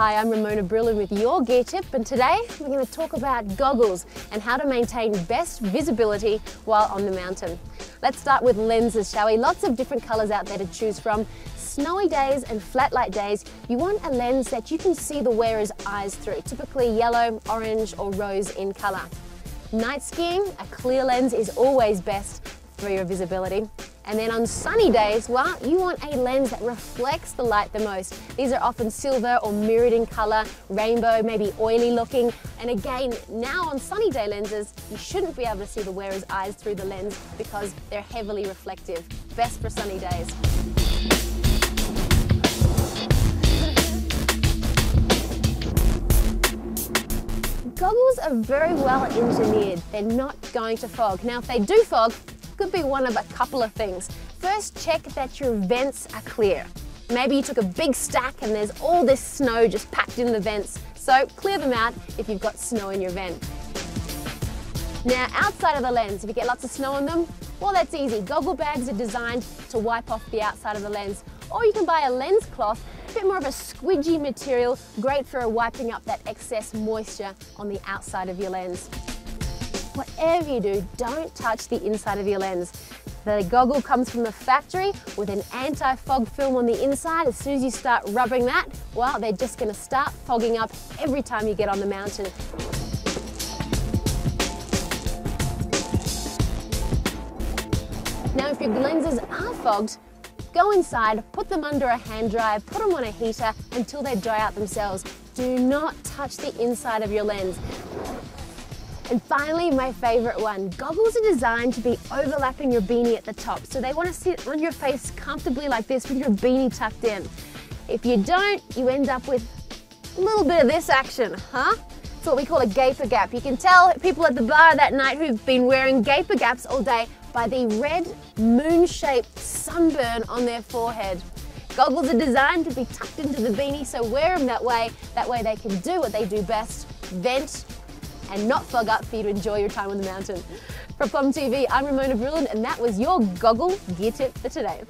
Hi, I'm Ramona Bruland with your gear tip and today we're going to talk about goggles and how to maintain best visibility while on the mountain. Let's start with lenses, shall we? Lots of different colours out there to choose from. Snowy days and flat light days, you want a lens that you can see the wearer's eyes through, typically yellow, orange or rose in colour. Night skiing, a clear lens is always best for your visibility. And then on sunny days, well, you want a lens that reflects the light the most. These are often silver or mirrored in color, rainbow, maybe oily looking. And again, now on sunny day lenses, you shouldn't be able to see the wearer's eyes through the lens because they're heavily reflective. Best for sunny days. Goggles are very well engineered. They're not going to fog. Now, if they do fog, could be one of a couple of things. First, check that your vents are clear. Maybe you took a big stack and there's all this snow just packed in the vents, so clear them out if you've got snow in your vent. Now, outside of the lens, if you get lots of snow on them, well, that's easy. Goggle bags are designed to wipe off the outside of the lens, or you can buy a lens cloth, a bit more of a squidgy material, great for wiping up that excess moisture on the outside of your lens. Whatever you do, don't touch the inside of your lens. The goggle comes from the factory with an anti-fog film on the inside. As soon as you start rubbing that, well, they're just gonna start fogging up every time you get on the mountain. Now, if your lenses are fogged, go inside, put them under a hand dryer, put them on a heater until they dry out themselves. Do not touch the inside of your lens. And finally, my favorite one. Goggles are designed to be overlapping your beanie at the top. So they want to sit on your face comfortably like this with your beanie tucked in. If you don't, you end up with a little bit of this action, huh? It's what we call a gaper gap. You can tell people at the bar that night who've been wearing gaper gaps all day by the red moon-shaped sunburn on their forehead. Goggles are designed to be tucked into the beanie, so wear them that way. That way they can do what they do best, vent and not fog up for you to enjoy your time on the mountain. For Plum TV, I'm Ramona Bruland, and that was your goggle gear tip for today.